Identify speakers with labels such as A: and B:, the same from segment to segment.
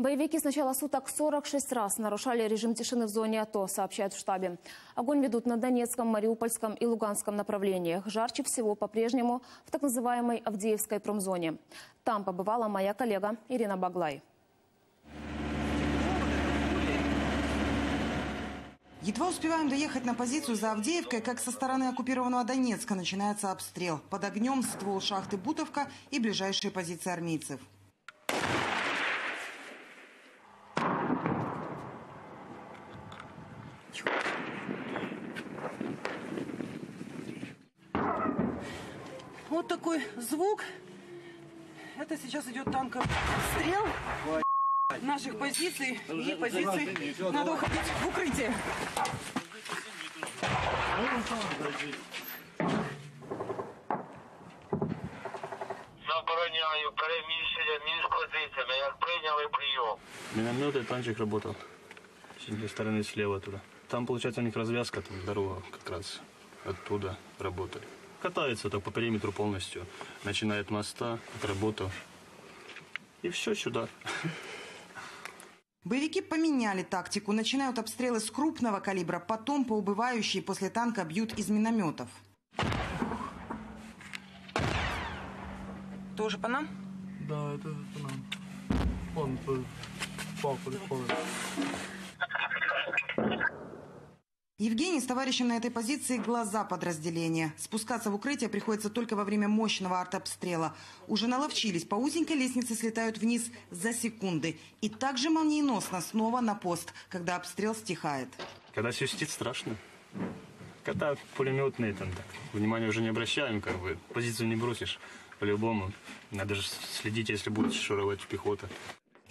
A: Боевики с начала суток 46 раз нарушали режим тишины в зоне АТО, сообщают в штабе. Огонь ведут на Донецком, Мариупольском и Луганском направлениях. Жарче всего по-прежнему в так называемой Авдеевской промзоне. Там побывала моя коллега Ирина Баглай.
B: Едва успеваем доехать на позицию за Авдеевкой, как со стороны оккупированного Донецка начинается обстрел. Под огнем ствол шахты Бутовка и ближайшие позиции армейцев. Вот такой звук. Это сейчас идет танковый стрел наших позиций и позиций. Надо уходить в укрытие.
C: Забороняю переміщення між позиціями, як прийняли прийом.
D: Миномет и танчик работал. С этой стороны слева туда. Там, получается, у них развязка, там дорога как раз оттуда работали. Катается так по периметру полностью. Начиная от моста, от работы. И все сюда.
B: Боевики поменяли тактику, начинают обстрелы с крупного калибра, потом по убывающей после танка бьют из минометов. Тоже по нам?
E: Да, это, это нам. Он по- попал по легко.
B: Евгений с товарищем на этой позиции глаза подразделения. Спускаться в укрытие приходится только во время мощного артобстрела. Уже наловчились, по узенькой лестнице слетают вниз за секунды. И также молниеносно снова на пост, когда обстрел стихает.
D: Когда свистит, страшно. Когда пулеметные, там так, внимания уже не обращаем, как бы, позицию не бросишь. По-любому. Надо же следить, если будет шуровать пехота.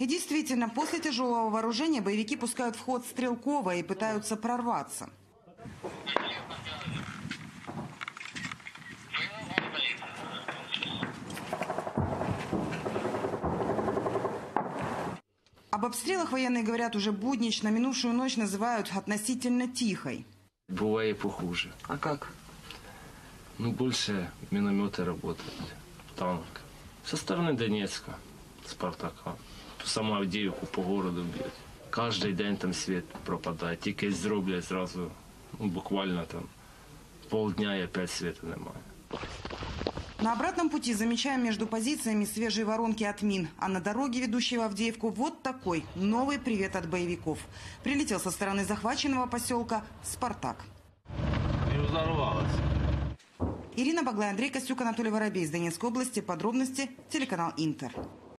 B: И действительно, после тяжелого вооружения боевики пускают в ход стрелковое и пытаются прорваться. Об обстрелах военные говорят уже буднично. Минувшую ночь называют относительно тихой.
F: Бывает похуже.
B: А как?
F: Ну, больше минометы работают, танк. Со стороны Донецка, Спартака Сама Авдіївку по городу б'ють. Кожен день там світ пропадає. Тільки зроблять зразу, ну, буквально там полдня і опять світу немає.
B: На обратном пути замечаем между позициями свежие воронки от мин, а на дороге, ведущей в Авдеевку, вот такой новый привет от боевиков. Прилетел со стороны захваченного поселка «Спартак».
E: Не взорвалось.
B: Ирина Баглай, Андрей Костюк, Анатолий Воробей из Донецкой области. Подробности телеканал «Интер».